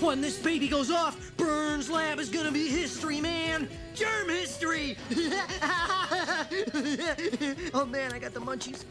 When this baby goes off, Burns Lab is gonna be history, man. Germ history. oh man, I got the munchies.